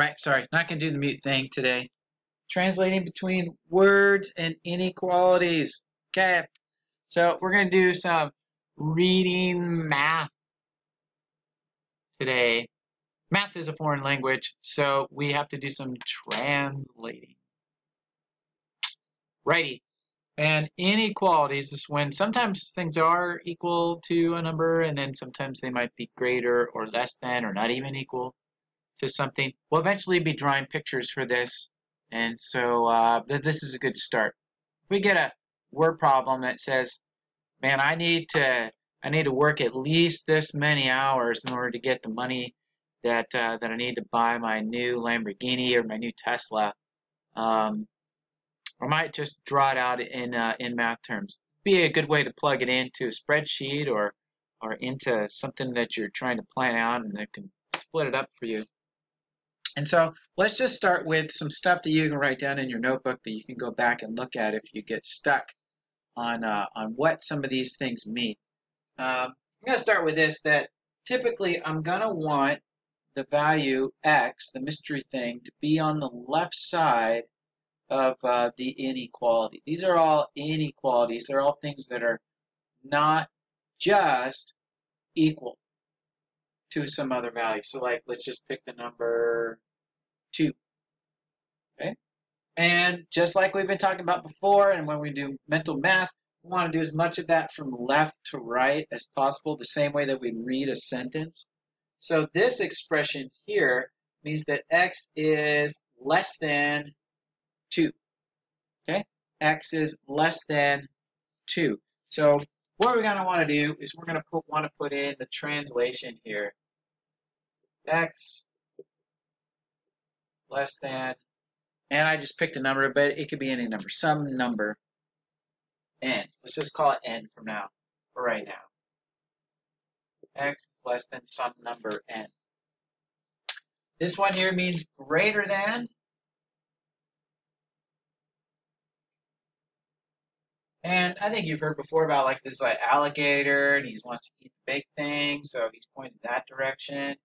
Right, sorry, not going to do the mute thing today. Translating between words and inequalities. Okay, so we're going to do some reading math today. Math is a foreign language, so we have to do some translating. Righty. And inequalities is when sometimes things are equal to a number and then sometimes they might be greater or less than or not even equal to something. We'll eventually be drawing pictures for this and so uh, this is a good start. If we get a word problem that says, man, I need to I need to work at least this many hours in order to get the money that uh, that I need to buy my new Lamborghini or my new Tesla. Um, I might just draw it out in uh, in math terms. Be a good way to plug it into a spreadsheet or or into something that you're trying to plan out and that can split it up for you. And so let's just start with some stuff that you can write down in your notebook that you can go back and look at if you get stuck on uh, on what some of these things mean. Um, I'm going to start with this that typically I'm going to want the value x, the mystery thing, to be on the left side of uh, the inequality. These are all inequalities. They're all things that are not just equal to some other value. So like, let's just pick the number 2. Okay? And just like we've been talking about before, and when we do mental math, we want to do as much of that from left to right as possible, the same way that we read a sentence. So this expression here means that x is less than 2. Okay? X is less than 2. So what we're going to want to do is we're going to put, want to put in the translation here. X less than, and I just picked a number, but it could be any number, some number, n. Let's just call it n from now, for right now. X less than some number n. This one here means greater than And I think you've heard before about like this like alligator and he wants to eat the big thing, so he's pointing that direction.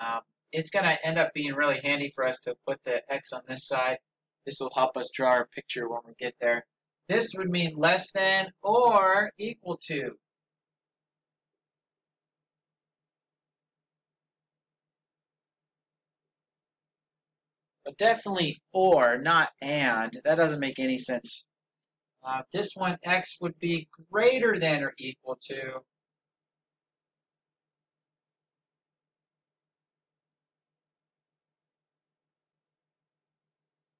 Um, it's going to end up being really handy for us to put the X on this side. This will help us draw our picture when we get there. This would mean less than or equal to. But definitely or, not and. That doesn't make any sense uh, this one, x would be greater than or equal to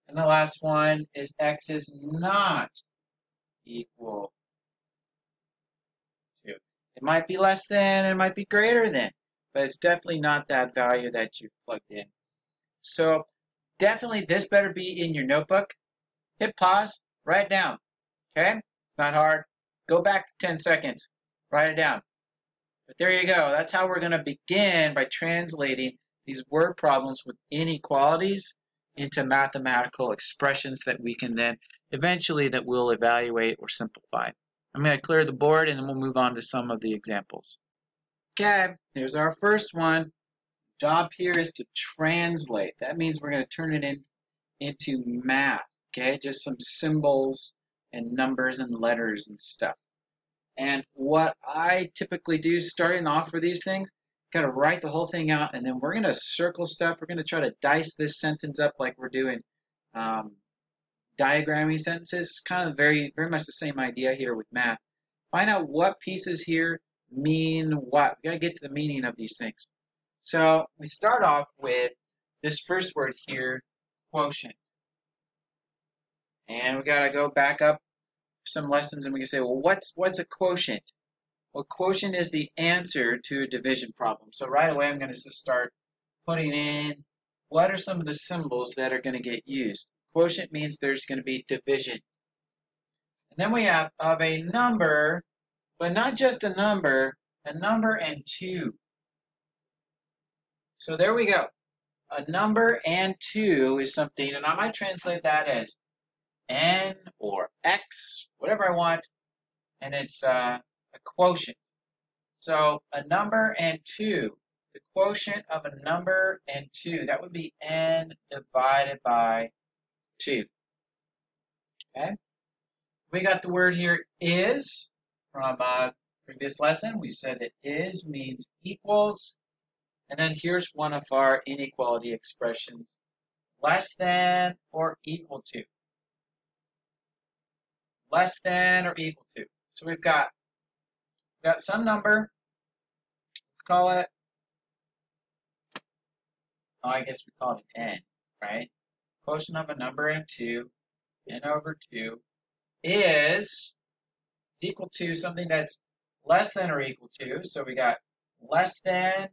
And the last one is x is not equal to. It might be less than, it might be greater than, but it's definitely not that value that you've plugged in. So definitely this better be in your notebook. Hit pause, write it down. Okay? It's not hard. Go back 10 seconds. Write it down. But there you go. That's how we're going to begin by translating these word problems with inequalities into mathematical expressions that we can then eventually that we'll evaluate or simplify. I'm going to clear the board and then we'll move on to some of the examples. Okay, here's our first one. Job here is to translate. That means we're going to turn it in into math. Okay, just some symbols and numbers and letters and stuff. And what I typically do starting off for these things, got to write the whole thing out and then we're going to circle stuff. We're going to try to dice this sentence up like we're doing um, diagramming sentences. Kind of very, very much the same idea here with math. Find out what pieces here mean what. We got to get to the meaning of these things. So we start off with this first word here, quotient. And we got to go back up some lessons and we can say, well, what's, what's a quotient? Well, quotient is the answer to a division problem. So right away, I'm going to just start putting in what are some of the symbols that are going to get used. Quotient means there's going to be division. And then we have of a number, but not just a number, a number and two. So there we go. A number and two is something, and I might translate that as n or x, whatever I want, and it's uh, a quotient. So a number and 2 the quotient of a number and 2. That would be n divided by 2. Okay? We got the word here is from a previous lesson. We said that is means equals. And then here's one of our inequality expressions. Less than or equal to. Less than or equal to. So we've got, we've got some number. Let's call it oh, I guess we call it n, right? Quotient of a number and 2, n over 2, is equal to something that's less than or equal to. So we got less than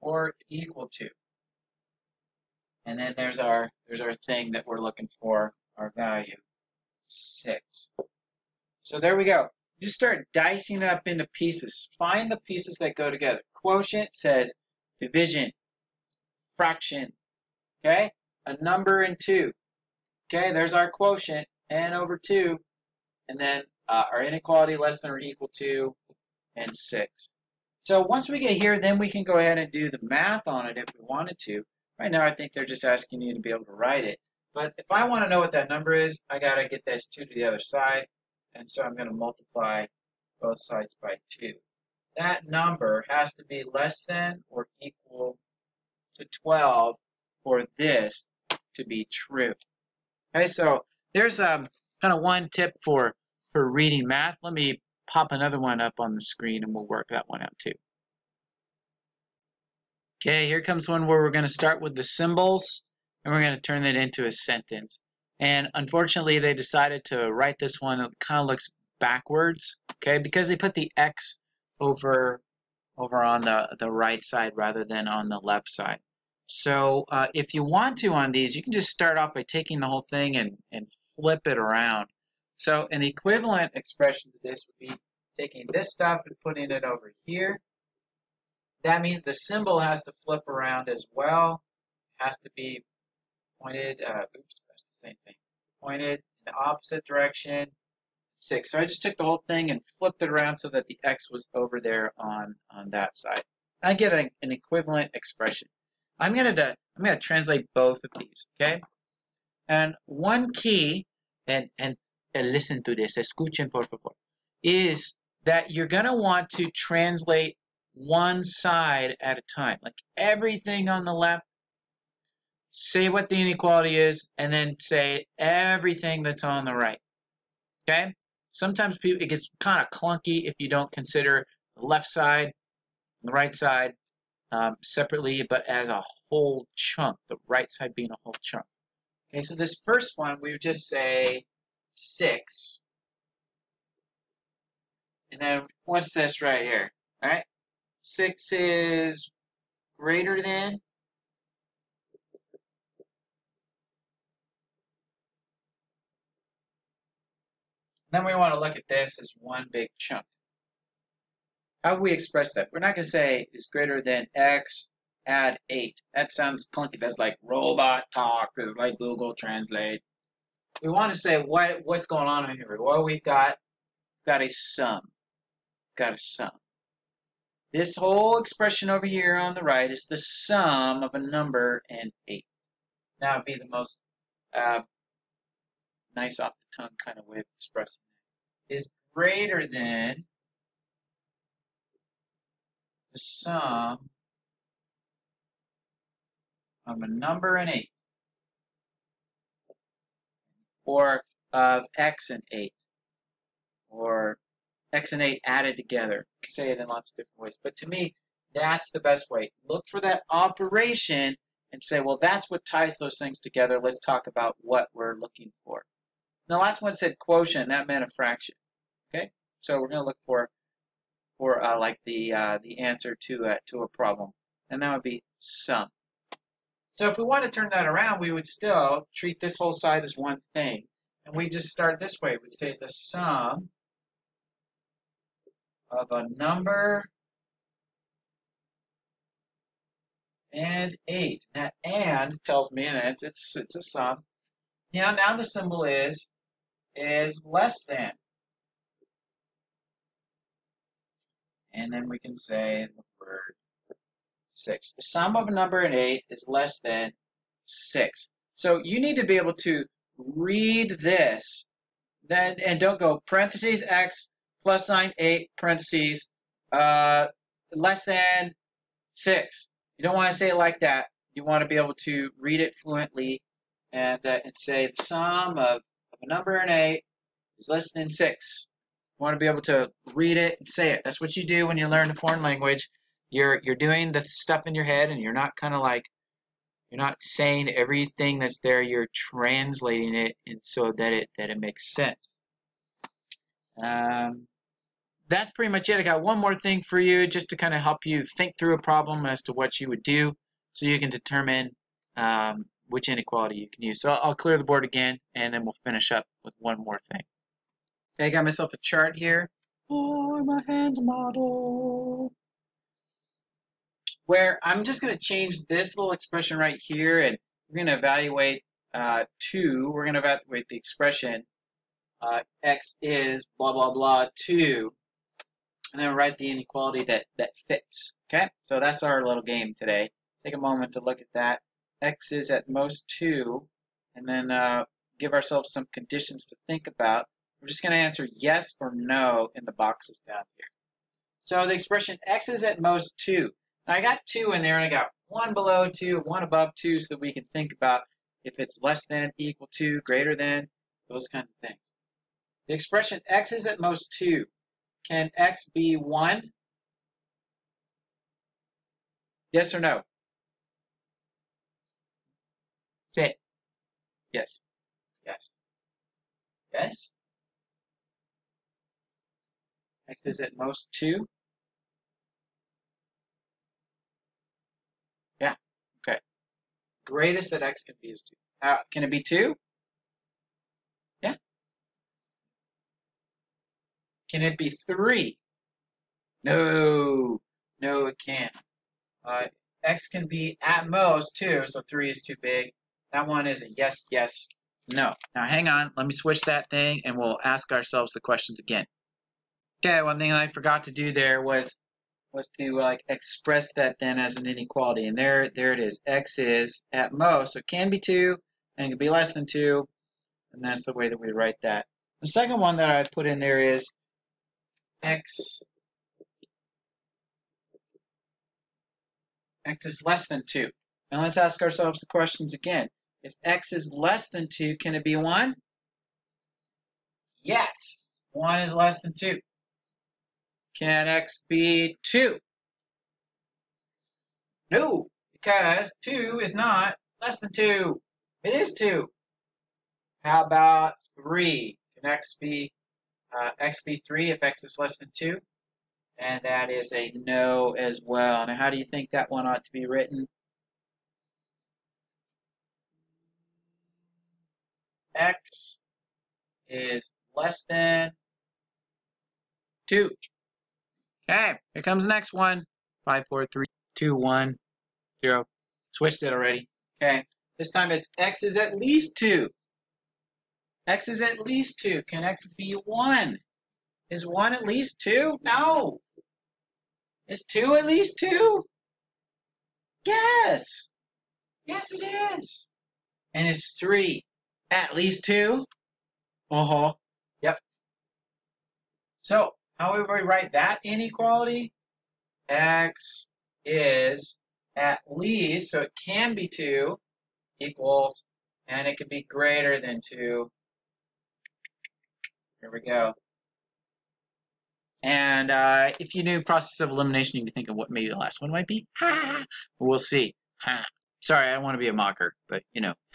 or equal to. And then there's our there's our thing that we're looking for, our value, 6. So there we go. Just start dicing it up into pieces. Find the pieces that go together. Quotient says division, fraction, okay? A number and 2. Okay, there's our quotient, n over 2, and then uh, our inequality less than or equal to, and 6. So once we get here, then we can go ahead and do the math on it if we wanted to. Right now, I think they're just asking you to be able to write it. But if I want to know what that number is, I got to get this 2 to the other side. And so I'm going to multiply both sides by 2. That number has to be less than or equal to 12 for this to be true. Okay, so there's um, kind of one tip for, for reading math. Let me pop another one up on the screen and we'll work that one out too. Okay, here comes one where we're going to start with the symbols and we're going to turn that into a sentence. And unfortunately, they decided to write this one, it kind of looks backwards, okay, because they put the X over over on the, the right side rather than on the left side. So uh, if you want to on these, you can just start off by taking the whole thing and, and flip it around. So an equivalent expression to this would be taking this stuff and putting it over here. That means the symbol has to flip around as well. It has to be pointed, uh, oops, same thing, pointed in the opposite direction, six. So I just took the whole thing and flipped it around so that the x was over there on, on that side. I get an, an equivalent expression. I'm gonna I'm gonna translate both of these, okay? And one key, and and and listen to this, escuchen por favor, is that you're going to want to translate one side at a time. Like everything on the left, say what the inequality is, and then say everything that's on the right. Okay? Sometimes people, it gets kind of clunky if you don't consider the left side, and the right side um, separately, but as a whole chunk, the right side being a whole chunk. Okay, so this first one, we would just say 6. And then what's this right here? All right? 6 is greater than Then we want to look at this as one big chunk. How we express that? We're not going to say is greater than x, add 8. That sounds clunky. That's like robot talk. That's like Google Translate we want to say what what's going on here. Well, we've got got a sum. Got a sum. This whole expression over here on the right is the sum of a number and 8. That would be the most uh, nice off the tongue kind of way of expressing it. Is greater than the sum of a number and 8 or of x and 8, or x and 8 added together. You can say it in lots of different ways. But to me, that's the best way. Look for that operation and say, well, that's what ties those things together. Let's talk about what we're looking for. The last one said quotient. That meant a fraction. Okay, so we're going to look for for uh, like the uh, the answer to a, to a problem, and that would be sum. So if we want to turn that around, we would still treat this whole side as one thing. And we just start this way. We'd say the sum of a number and 8. That and tells me that it's, it's a sum. Now, now the symbol is, is less than. And then we can say the word 6. The sum of a number and 8 is less than 6. So you need to be able to read this then and don't go parentheses x plus sign 8 parentheses uh, less than 6. You don't want to say it like that. You want to be able to read it fluently and, uh, and say the sum of, of a number in 8 is less than 6. You want to be able to read it and say it. That's what you do when you learn a foreign language. You're, you're doing the stuff in your head and you're not kind of like, you're not saying everything that's there. You're translating it and so that it, that it makes sense. Um, that's pretty much it. I got one more thing for you just to kind of help you think through a problem as to what you would do so you can determine um, which inequality you can use. So I'll clear the board again and then we'll finish up with one more thing. Okay, I got myself a chart here. Oh, I'm a hand model. Where I'm just going to change this little expression right here and we're going to evaluate uh, 2. We're going to evaluate the expression uh, x is blah, blah, blah 2 and then write the inequality that, that fits. Okay, so that's our little game today. Take a moment to look at that. X is at most 2, and then uh, give ourselves some conditions to think about. We're just going to answer yes or no in the boxes down here. So the expression X is at most 2. Now I got 2 in there, and I got 1 below 2, 1 above 2, so that we can think about if it's less than, equal to, greater than, those kinds of things. The expression X is at most 2. Can x be 1? Yes or no? Say it. Yes. Yes. Yes? X is at most 2? Yeah. Okay. Greatest that x can be is 2. Uh, can it be 2? Yeah. Can it be 3? No. No, it can't. Uh, x can be at most 2, so 3 is too big. That one is a yes, yes, no. Now hang on, let me switch that thing and we'll ask ourselves the questions again. Okay, one thing I forgot to do there was was to uh, like express that then as an inequality. And there there it is. X is at most, so it can be 2 and it can be less than 2. And that's the way that we write that. The second one that I put in there is x x is less than 2. And let's ask ourselves the questions again. If x is less than 2, can it be 1? Yes, 1 is less than 2. Can x be 2? No, because 2 is not less than 2. It is 2. How about 3? Can x be uh, x be 3 if x is less than 2. And that is a no as well. Now, how do you think that one ought to be written? X is less than 2. Okay, here comes the next one. 5, 4, 3, 2, 1, 0. Switched it already. Okay, this time it's x is at least 2 x is at least 2. Can x be 1? Is 1 at least 2? No. Is 2 at least 2? Yes. Yes, it is. And it's 3 at least 2? Uh-huh. Yep. So, how would we write that inequality? x is at least, so it can be 2, equals, and it can be greater than 2, here we go. And uh, if you do process of elimination, you can think of what maybe the last one might be. Ha! We'll see. Ha! Sorry, I don't want to be a mocker, but you know.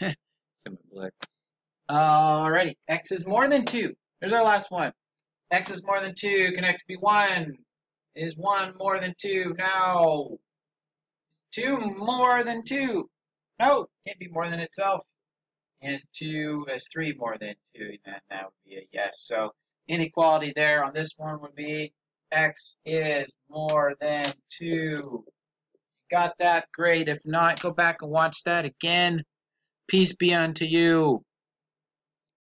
Alrighty, x is more than 2. There's our last one. x is more than 2. Can x be 1? Is 1 more than 2? No. Is 2 more than 2? No, can't be more than itself And is 2 is 3 more than 2, then that would be a yes. So inequality there on this one would be x is more than 2. Got that? Great. If not, go back and watch that again. Peace be unto you.